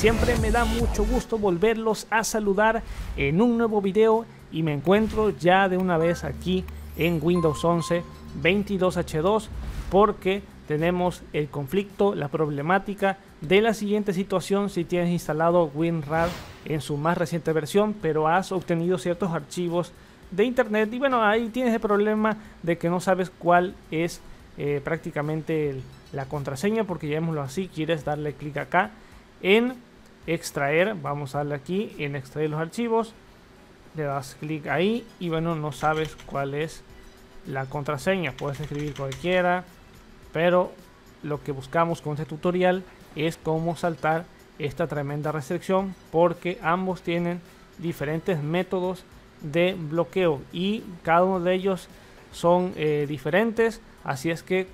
siempre me da mucho gusto volverlos a saludar en un nuevo video y me encuentro ya de una vez aquí en Windows 11 22H2 porque tenemos el conflicto, la problemática de la siguiente situación si tienes instalado WinRAR en su más reciente versión pero has obtenido ciertos archivos de internet y bueno ahí tienes el problema de que no sabes cuál es eh, prácticamente la contraseña porque llamémoslo así quieres darle clic acá en extraer vamos a darle aquí en extraer los archivos le das clic ahí y bueno no sabes cuál es la contraseña puedes escribir cualquiera pero lo que buscamos con este tutorial es cómo saltar esta tremenda restricción porque ambos tienen diferentes métodos de bloqueo y cada uno de ellos son eh, diferentes así es que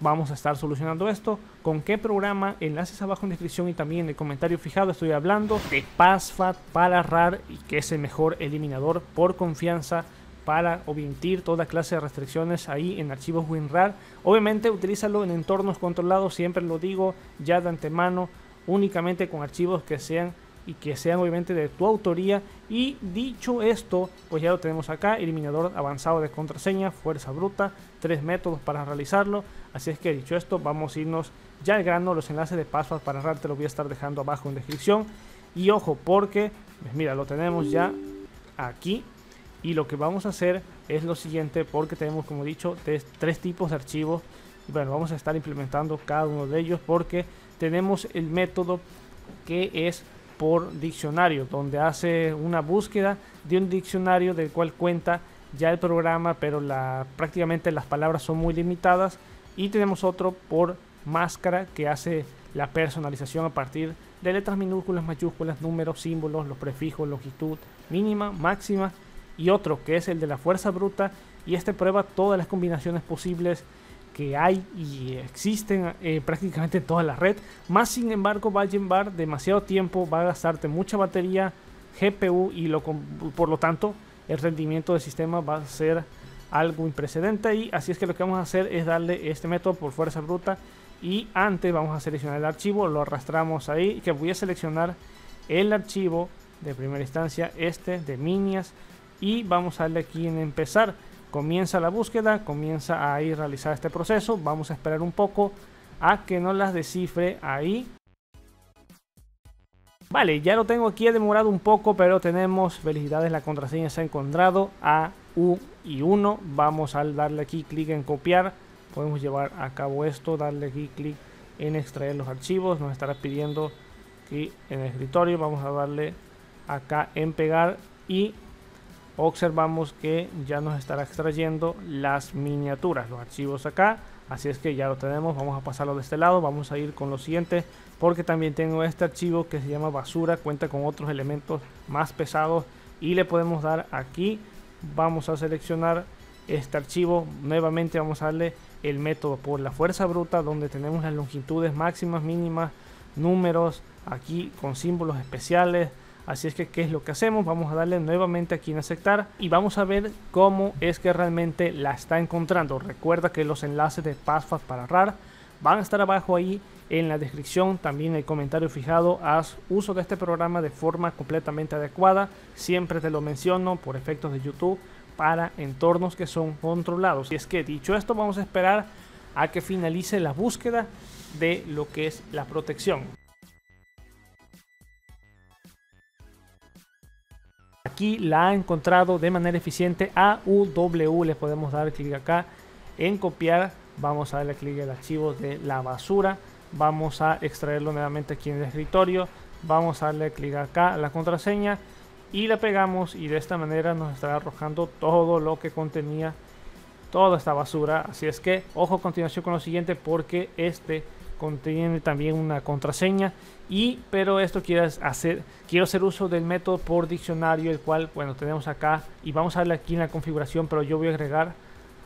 vamos a estar solucionando esto. Con qué programa enlaces abajo en descripción y también en el comentario fijado. Estoy hablando de PassFat para RAR y que es el mejor eliminador por confianza para omitir toda clase de restricciones ahí en archivos WinRAR. Obviamente utilízalo en entornos controlados, siempre lo digo ya de antemano, únicamente con archivos que sean y que sean obviamente de tu autoría. Y dicho esto, pues ya lo tenemos acá, eliminador avanzado de contraseña, fuerza bruta, tres métodos para realizarlo. Así es que dicho esto, vamos a irnos ya al grano, los enlaces de password para RAR te lo voy a estar dejando abajo en descripción. Y ojo, porque, pues mira, lo tenemos ya aquí y lo que vamos a hacer es lo siguiente porque tenemos como dicho tres, tipos de archivos y bueno vamos a estar implementando cada uno de ellos porque tenemos el método que es por diccionario donde hace una búsqueda de un diccionario del cual cuenta ya el programa pero prácticamente las palabras son muy limitadas. Y tenemos otro por máscara que hace la personalización a partir de letras minúsculas, mayúsculas, números, símbolos, los prefijos, longitud mínima, máxima. Y otro que es el de la fuerza bruta. Y este prueba todas las combinaciones posibles que hay y existen eh, prácticamente en toda la red. Más sin embargo va a llevar demasiado tiempo, va a gastarte mucha batería, GPU y lo, por lo tanto el rendimiento del sistema va a ser algo imprecedente y así es que lo que vamos a hacer es darle este método por fuerza bruta. Y antes vamos a seleccionar el archivo, lo arrastramos ahí que voy a seleccionar el archivo de primera instancia este de Minias. Y vamos a darle aquí en empezar comienza la búsqueda comienza a realizar este proceso. Vamos a esperar un poco a que nos las descifre ahí. Vale ya lo tengo aquí he demorado un poco pero tenemos felicidades la contraseña se ha encontrado a u y 1 vamos a darle aquí clic en copiar. Podemos llevar a cabo esto darle aquí clic en extraer los archivos. Nos estará pidiendo aquí en el escritorio. Vamos a darle acá en pegar y observamos que ya nos estará extrayendo las miniaturas, los archivos acá. Así es que ya lo tenemos, vamos a pasarlo de este lado, vamos a ir con lo siguiente porque también tengo este archivo que se llama basura, cuenta con otros elementos más pesados y le podemos dar aquí, vamos a seleccionar este archivo, nuevamente vamos a darle el método por la fuerza bruta donde tenemos las longitudes máximas, mínimas, números, aquí con símbolos especiales, Así es que, ¿qué es lo que hacemos? Vamos a darle nuevamente aquí en aceptar y vamos a ver cómo es que realmente la está encontrando. Recuerda que los enlaces de password para RAR van a estar abajo ahí en la descripción, también el comentario fijado. Haz uso de este programa de forma completamente adecuada. Siempre te lo menciono por efectos de YouTube para entornos que son controlados. Y es que dicho esto, vamos a esperar a que finalice la búsqueda de lo que es la protección. Aquí la ha encontrado de manera eficiente AUW. Le podemos dar clic acá en copiar. Vamos a darle clic al archivo de la basura. Vamos a extraerlo nuevamente aquí en el escritorio. Vamos a darle clic acá a la contraseña y la pegamos y de esta manera nos estará arrojando todo lo que contenía toda esta basura. Así es que ojo a continuación con lo siguiente porque este contiene también una contraseña y pero esto quiero hacer quiero hacer uso del método por diccionario el cual bueno tenemos acá y vamos a darle aquí en la configuración pero yo voy a agregar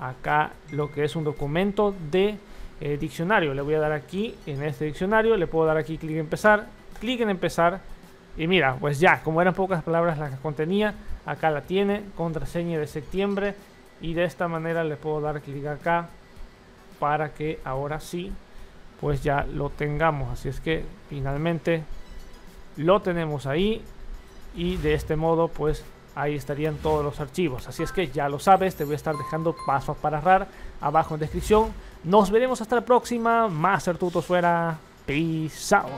acá lo que es un documento de eh, diccionario. Le voy a dar aquí en este diccionario le puedo dar aquí clic en empezar clic en empezar y mira pues ya como eran pocas palabras las que contenía acá la tiene contraseña de septiembre y de esta manera le puedo dar clic acá para que ahora sí pues ya lo tengamos. Así es que finalmente lo tenemos ahí y de este modo pues ahí estarían todos los archivos. Así es que ya lo sabes te voy a estar dejando pasos para RAR abajo en descripción. Nos veremos hasta la próxima. Master Tutos fuera. Peace out